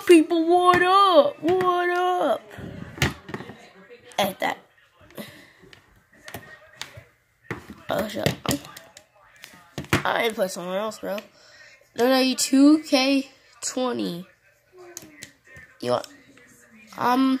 up, people? What up? What up? At that. Oh, shut up. I need to play somewhere else, bro. No, no, you 2K20. You want, um,